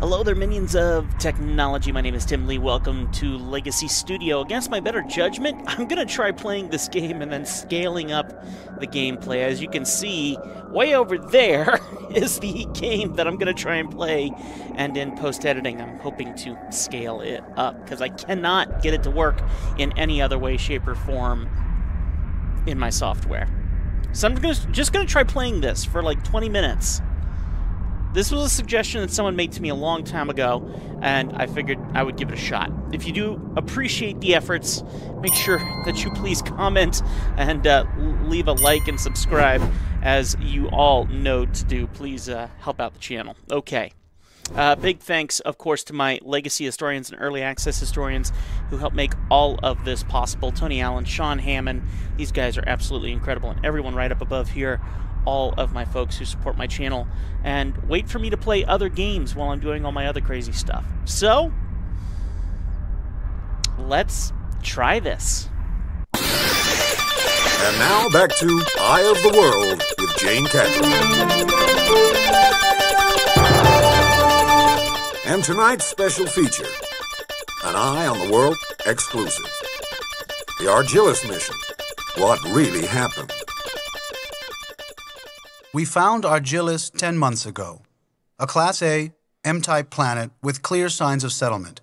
Hello there, minions of technology. My name is Tim Lee. Welcome to Legacy Studio. Against my better judgment, I'm going to try playing this game and then scaling up the gameplay. As you can see, way over there is the game that I'm going to try and play. And in post editing, I'm hoping to scale it up because I cannot get it to work in any other way, shape, or form in my software. So I'm just going to try playing this for like 20 minutes this was a suggestion that someone made to me a long time ago, and I figured I would give it a shot. If you do appreciate the efforts, make sure that you please comment and uh, leave a like and subscribe, as you all know to do. Please uh, help out the channel. Okay. Uh, big thanks, of course, to my legacy historians and early access historians who helped make all of this possible. Tony Allen, Sean Hammond, these guys are absolutely incredible, and everyone right up above here all of my folks who support my channel and wait for me to play other games while I'm doing all my other crazy stuff. So, let's try this. And now back to Eye of the World with Jane Catlin. And tonight's special feature an Eye on the World exclusive. The Argillus mission. What really happened? We found Argillus 10 months ago, a Class A, M-type planet with clear signs of settlement.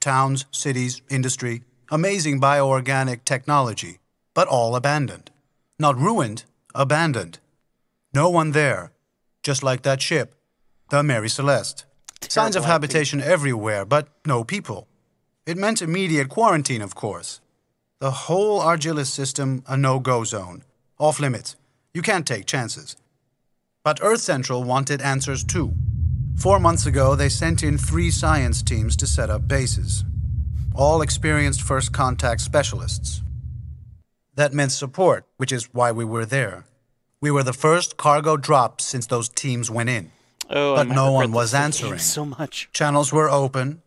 Towns, cities, industry, amazing bioorganic technology, but all abandoned. Not ruined, abandoned. No one there, just like that ship, the Mary Celeste. Terrible Signs of habitation everywhere, but no people. It meant immediate quarantine, of course. The whole Argillus system a no-go zone, off limits. You can't take chances. But Earth Central wanted answers too. Four months ago, they sent in three science teams to set up bases. All experienced first contact specialists. That meant support, which is why we were there. We were the first cargo drop since those teams went in. Oh, But no one was answering. so much. Channels were open,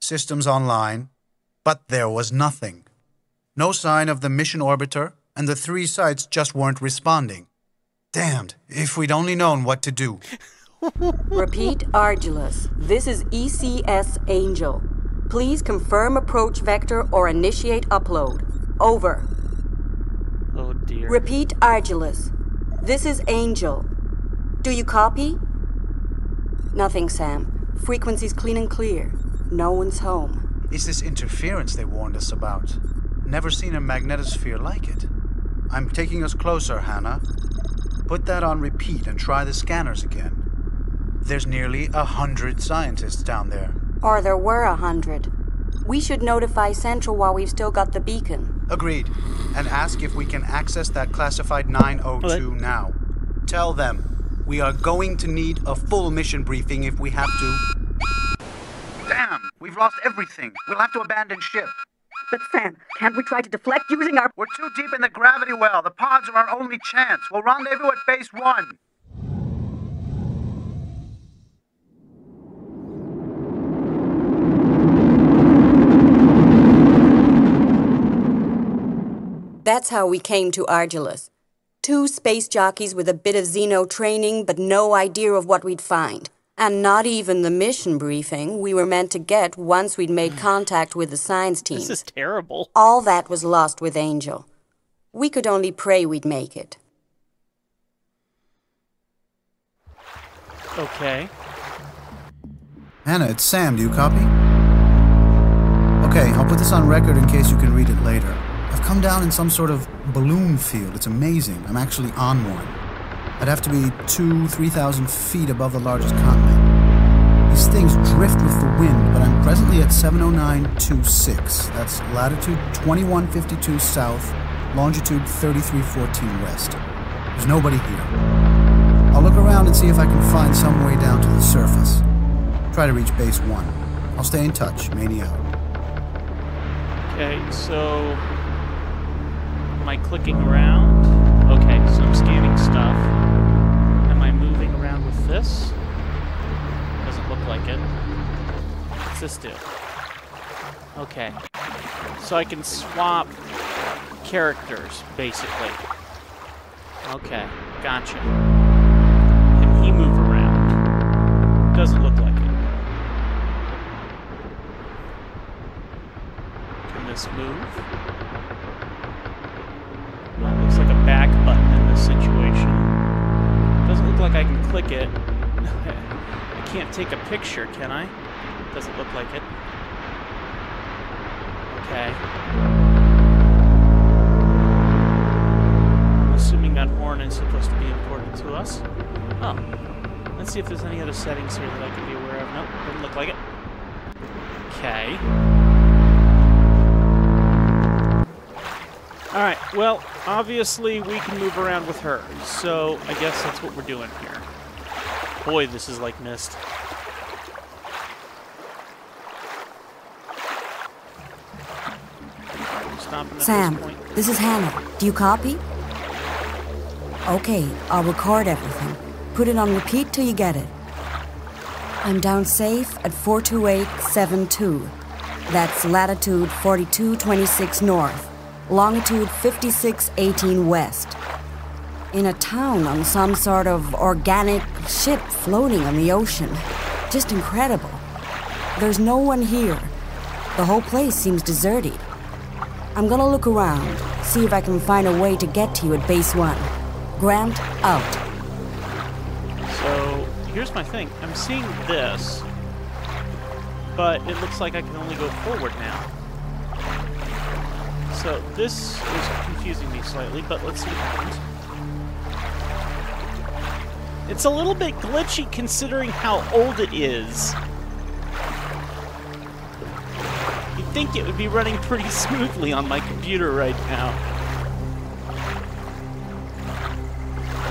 systems online, but there was nothing. No sign of the mission orbiter, and the three sites just weren't responding. Damned, if we'd only known what to do. Repeat Argillus. This is ECS Angel. Please confirm approach vector or initiate upload. Over. Oh dear. Repeat Argillus. This is Angel. Do you copy? Nothing, Sam. Frequency's clean and clear. No one's home. It's this interference they warned us about. Never seen a magnetosphere like it. I'm taking us closer, Hannah. Put that on repeat and try the scanners again. There's nearly a hundred scientists down there. Or there were a hundred. We should notify Central while we've still got the beacon. Agreed. And ask if we can access that classified 902 now. Tell them we are going to need a full mission briefing if we have to. Damn, we've lost everything. We'll have to abandon ship. But Sam, can't we try to deflect using our. We're too deep in the gravity well. The pods are our only chance. We'll rendezvous at base one. That's how we came to Argillus. Two space jockeys with a bit of Xeno training, but no idea of what we'd find. And not even the mission briefing we were meant to get once we'd made contact with the science team. This is terrible. All that was lost with Angel. We could only pray we'd make it. Okay. Hannah, it's Sam. Do you copy? Okay, I'll put this on record in case you can read it later. I've come down in some sort of balloon field. It's amazing. I'm actually on one. I'd have to be two, three thousand feet above the largest continent. These things drift with the wind, but I'm presently at 70926. That's latitude 2152 south, longitude 3314 west. There's nobody here. I'll look around and see if I can find some way down to the surface. Try to reach base one. I'll stay in touch, Mainey. Okay, so am I clicking around? Okay, so I'm scanning stuff this? Doesn't look like it. What's this do? Okay. So I can swap characters, basically. Okay, gotcha. Can he move around? Doesn't look like it. Can this move? Like I can click it. I can't take a picture, can I? Doesn't look like it. Okay. Assuming that horn is supposed to be important to us. Oh. Let's see if there's any other settings here that I can be aware of. Nope, doesn't look like it. Okay. Alright, well, obviously we can move around with her, so I guess that's what we're doing here. Boy, this is like at Sam, this this is Hannah. Do you copy? Okay, I'll record everything. Put it on repeat till you get it. I'm down safe at 42872. That's latitude 4226 north, longitude 5618 west. In a town on some sort of organic ship floating on the ocean. Just incredible. There's no one here. The whole place seems deserted. I'm gonna look around, see if I can find a way to get to you at base one. Grant out. So here's my thing. I'm seeing this, but it looks like I can only go forward now. So this is confusing me slightly, but let's see what happens. It's a little bit glitchy considering how old it is. You'd think it would be running pretty smoothly on my computer right now.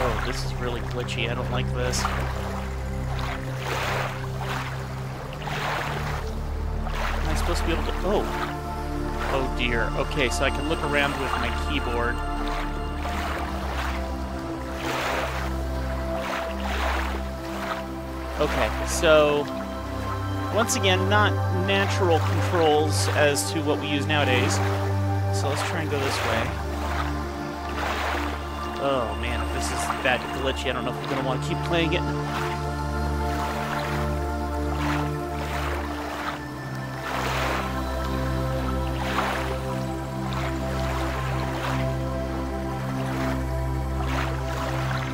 Oh, this is really glitchy. I don't like this. Am I supposed to be able to... Oh. Dear. Okay, so I can look around with my keyboard. Okay, so... Once again, not natural controls as to what we use nowadays. So let's try and go this way. Oh man, if this is that glitchy, I don't know if we're gonna want to keep playing it.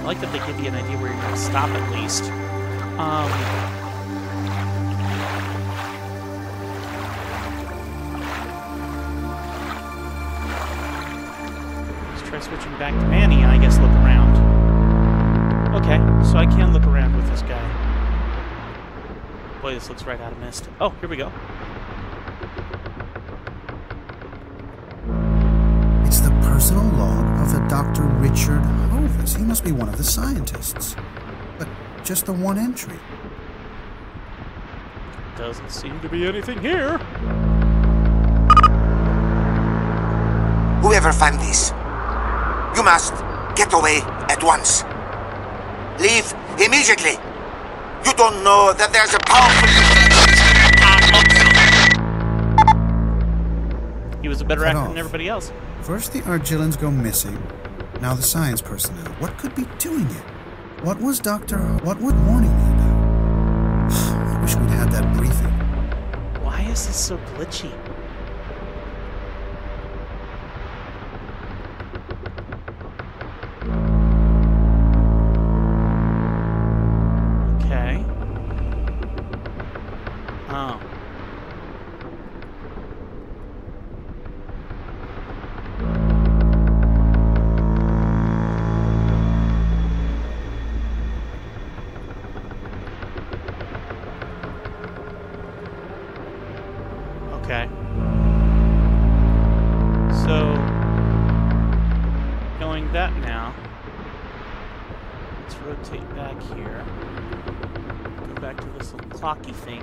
Like that they give you an idea where you're gonna stop at least. Um, Let's try switching back to Manny and I guess look around. Okay, so I can look around with this guy. Boy, this looks right out of Myst. Oh, here we go. Personal log of a Dr. Richard Hovis. He must be one of the scientists. But just the one entry. Doesn't seem to be anything here. Whoever found this, you must get away at once. Leave immediately. You don't know that there's a powerful. He was a better actor than everybody else. First the Argillans go missing, now the science personnel. What could be doing it? What was Dr. What was warning me about? I wish we'd had that briefing. Why is this so glitchy? Knowing that now, let's rotate back here. Go back to this little clocky thing.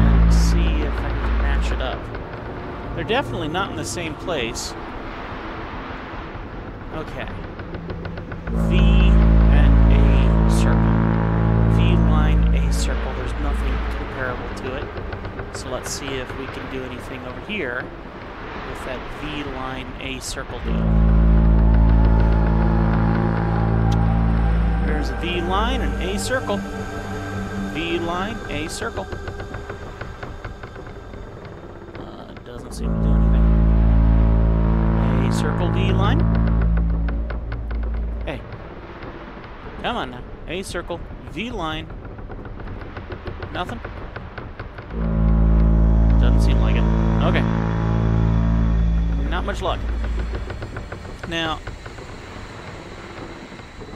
And see if I can match it up. They're definitely not in the same place. Okay. V and a circle. V line, A circle. There's nothing comparable to it. So let's see if we can do anything over here with that V line, A circle deal. There's a V line and A circle. V line, A circle. Uh, don't seem to do anything. A circle V line. Hey. Come on now. A circle V line. Nothing? Doesn't seem like it. Okay. Not much luck. Now,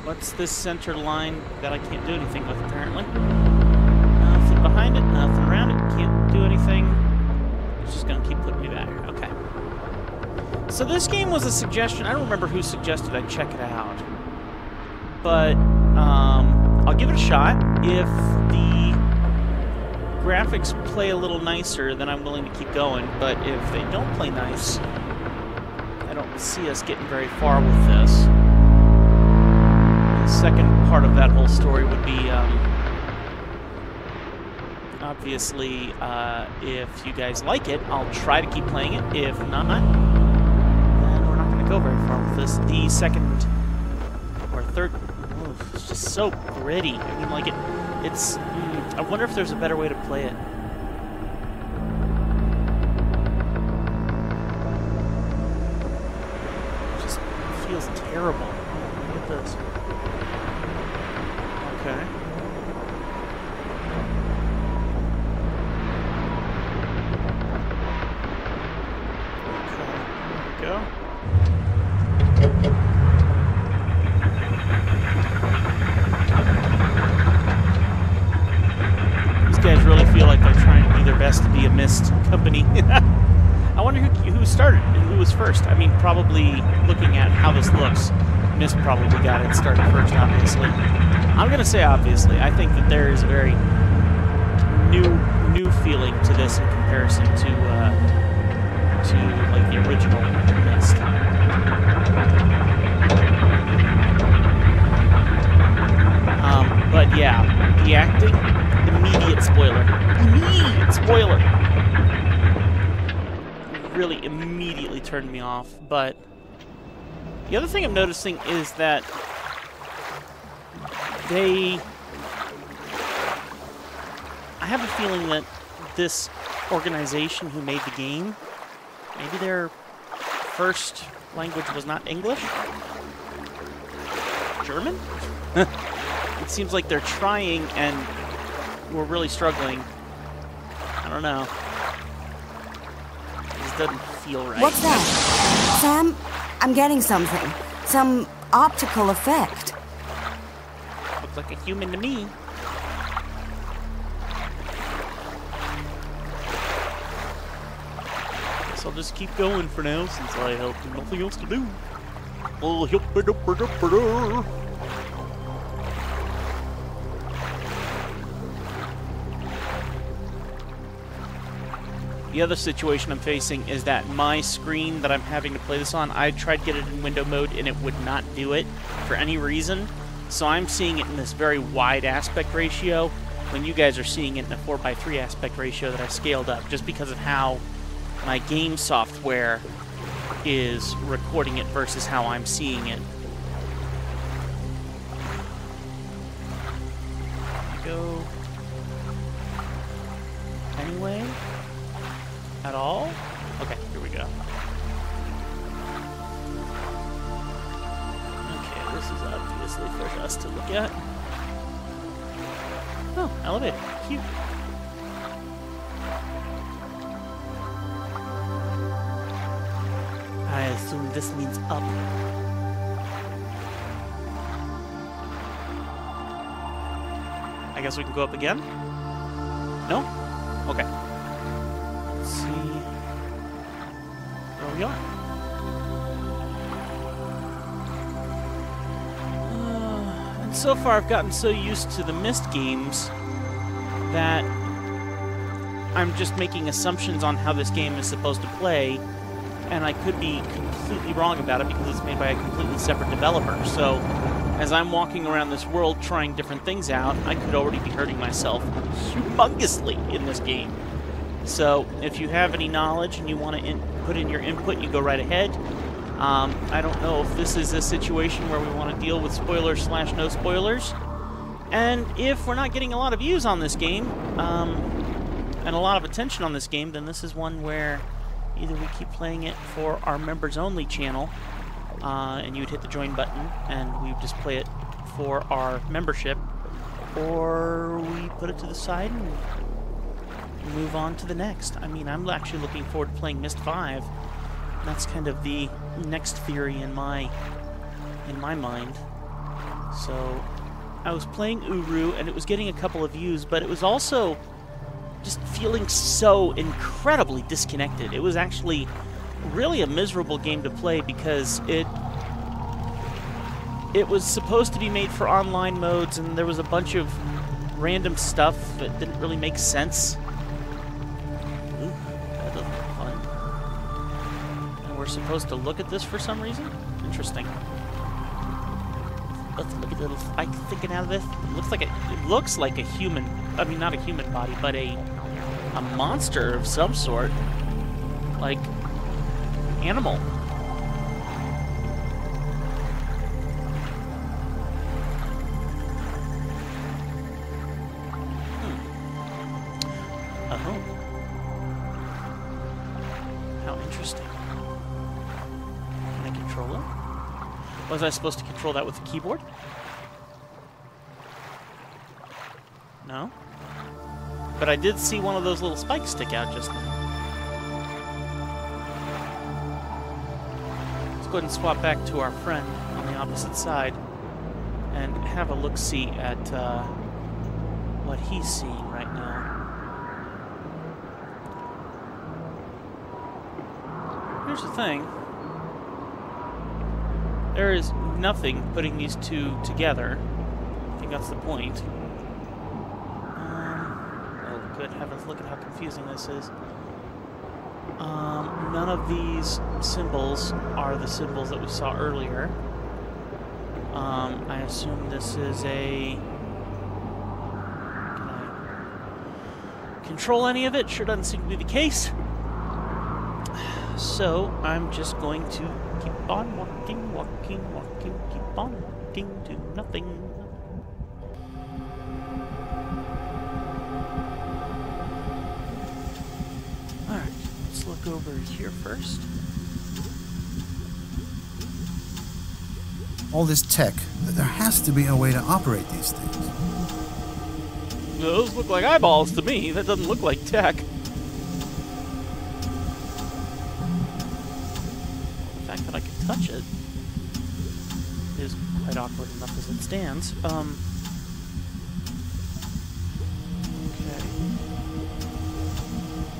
what's this center line that I can't do anything with, apparently? Nothing behind it, nothing around it, can't do anything. It's just gonna keep putting me back. Okay. So this game was a suggestion. I don't remember who suggested I check it out. But, um, I'll give it a shot. If the graphics play a little nicer, then I'm willing to keep going. But if they don't play nice, don't see us getting very far with this. The second part of that whole story would be, um, obviously, uh, if you guys like it, I'll try to keep playing it. If not, then we're not going to go very far with this. The second or third, oof, it's just so gritty. I mean, like it, it's. I wonder if there's a better way to play. It just feels terrible. Look at this. Okay. Okay. There we go. These guys really feel like they're trying to do their best to be a Myst company. I wonder who, who started and who was first. I probably looking at how this looks, Myst probably got it started first, obviously. I'm going to say obviously. I think that there is a very new new feeling to this in comparison to uh, to like the original Myst. Um, but yeah, the acting, immediate spoiler. Immediate spoiler. Really immediately turned me off. But the other thing I'm noticing is that they. I have a feeling that this organization who made the game, maybe their first language was not English? German? it seems like they're trying and we're really struggling. I don't know. This doesn't feel right. What's that? Sam, I'm getting something. Some optical effect. Looks like a human to me. Guess I'll just keep going for now since I have nothing else to do. Oh, The other situation I'm facing is that my screen that I'm having to play this on, I tried to get it in window mode and it would not do it for any reason. So I'm seeing it in this very wide aspect ratio when you guys are seeing it in a 4x3 aspect ratio that I scaled up just because of how my game software is recording it versus how I'm seeing it. At. Oh, elevator. Cute. I assume this means up. I guess we can go up again? No? So far, I've gotten so used to the Myst games that I'm just making assumptions on how this game is supposed to play, and I could be completely wrong about it because it's made by a completely separate developer. So, as I'm walking around this world trying different things out, I could already be hurting myself humongously in this game. So, if you have any knowledge and you want to put in your input, you go right ahead. Um, I don't know if this is a situation where we want to deal with spoilers slash no spoilers. And if we're not getting a lot of views on this game, um, and a lot of attention on this game, then this is one where either we keep playing it for our members only channel, uh, and you would hit the join button, and we would just play it for our membership, or we put it to the side and move on to the next. I mean, I'm actually looking forward to playing Myst 5. That's kind of the next theory in my in my mind. So I was playing Uru and it was getting a couple of views, but it was also just feeling so incredibly disconnected. It was actually really a miserable game to play because it it was supposed to be made for online modes and there was a bunch of random stuff that didn't really make sense. Supposed to look at this for some reason? Interesting. Let's look at the little spike sticking out of this. It looks like a, it looks like a human. I mean, not a human body, but a a monster of some sort, like animal. Was I supposed to control that with the keyboard? No? But I did see one of those little spikes stick out just now. Let's go ahead and swap back to our friend on the opposite side and have a look-see at uh, what he's seeing right now. Here's the thing. There is nothing putting these two together. I think that's the point. Um, oh, good heavens, look at how confusing this is. Um, none of these symbols are the symbols that we saw earlier. Um, I assume this is a... Can I control any of it? Sure doesn't seem to be the case. So, I'm just going to keep on walking, walking, walking, keep on walking to nothing. Alright, let's look over here first. All this tech, there has to be a way to operate these things. Those look like eyeballs to me. That doesn't look like tech. Stands. Um. Okay.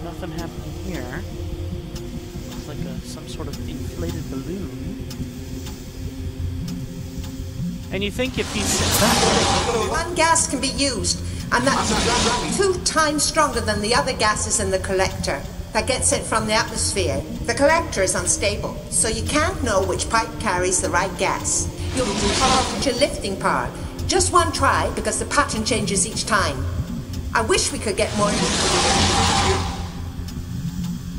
Nothing happening here. Looks like a, some sort of inflated balloon. And you think if One gas can be used, and that's two times stronger than the other gases in the collector that gets it from the atmosphere. The collector is unstable, so you can't know which pipe carries the right gas. You'll lose your lifting power. Just one try, because the pattern changes each time. I wish we could get more.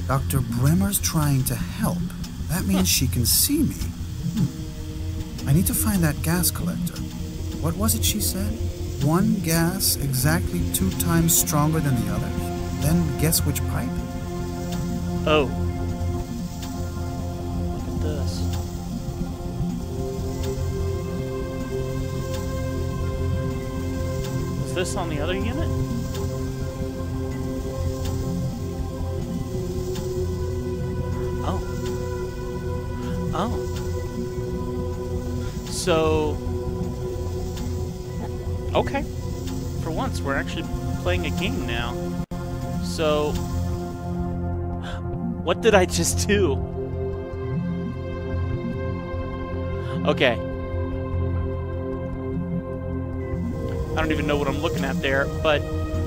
Dr. Bremer's trying to help. That means she can see me. Hmm. I need to find that gas collector. What was it she said? One gas exactly two times stronger than the other. Then guess which pipe? Oh. Look at this. This on the other unit? Oh. Oh. So. Okay. For once, we're actually playing a game now. So. What did I just do? Okay. I don't even know what I'm looking at there, but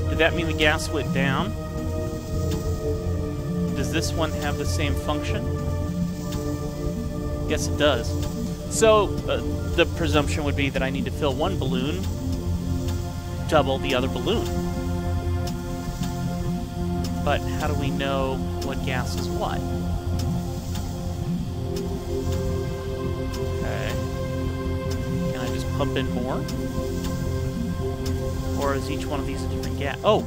did that mean the gas went down? Does this one have the same function? Yes, it does. So, uh, the presumption would be that I need to fill one balloon, double the other balloon. But how do we know what gas is what? Okay. Can I just pump in more? Or is each one of these a different gas? Oh!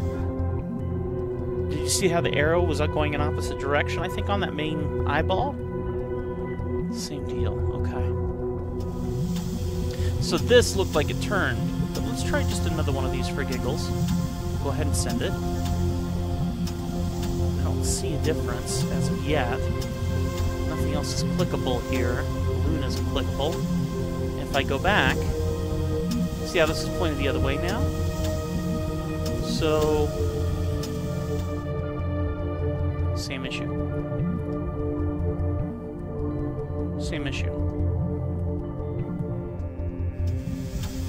Did you see how the arrow was uh, going in opposite direction, I think, on that main eyeball? Same deal, okay. So this looked like it turned, but let's try just another one of these for giggles. Go ahead and send it. I don't see a difference as of yet. Nothing else is clickable here. Balloon isn't clickable. If I go back, see how this is pointed the other way now? So, same issue. Same issue.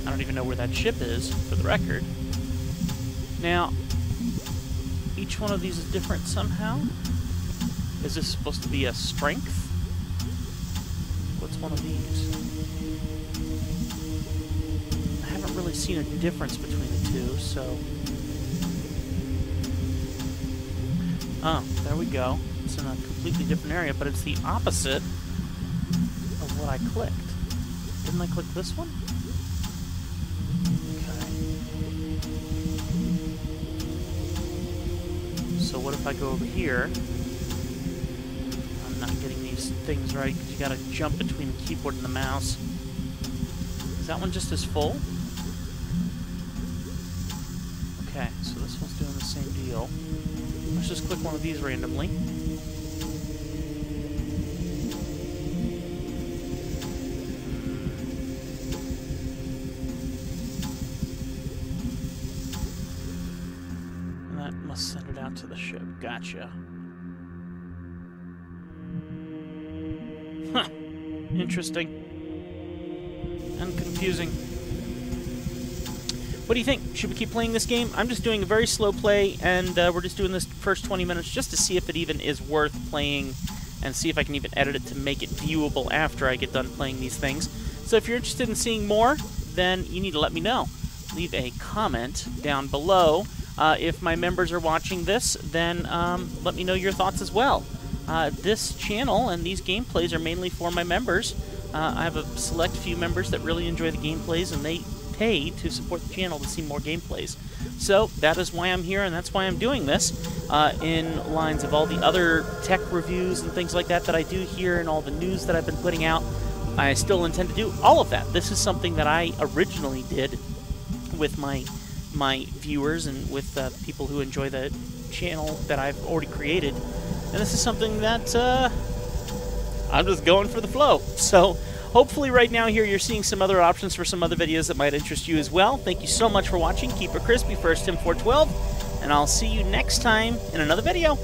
I don't even know where that ship is, for the record. Now, each one of these is different somehow? Is this supposed to be a strength? What's one of these? I haven't really seen a difference between the two, so... Oh, there we go. It's in a completely different area, but it's the opposite of what I clicked. Didn't I click this one? Okay. So what if I go over here? I'm not getting these things right because you gotta jump between the keyboard and the mouse. Is that one just as full? Let's just click one of these randomly. And that must send it out to the ship. Gotcha. Huh. Interesting. And confusing. What do you think? Should we keep playing this game? I'm just doing a very slow play, and uh, we're just doing this first 20 minutes just to see if it even is worth playing and see if I can even edit it to make it viewable after I get done playing these things. So if you're interested in seeing more, then you need to let me know. Leave a comment down below. Uh, if my members are watching this, then um, let me know your thoughts as well. Uh, this channel and these gameplays are mainly for my members. Uh, I have a select few members that really enjoy the gameplays, and they pay to support the channel to see more gameplays. So that is why I'm here, and that's why I'm doing this. Uh, in lines of all the other tech reviews and things like that that I do here, and all the news that I've been putting out, I still intend to do all of that. This is something that I originally did with my my viewers and with uh, people who enjoy the channel that I've already created. And this is something that uh, I'm just going for the flow. So hopefully right now here you're seeing some other options for some other videos that might interest you as well. Thank you so much for watching. Keep it crispy. First Tim 412. And I'll see you next time in another video.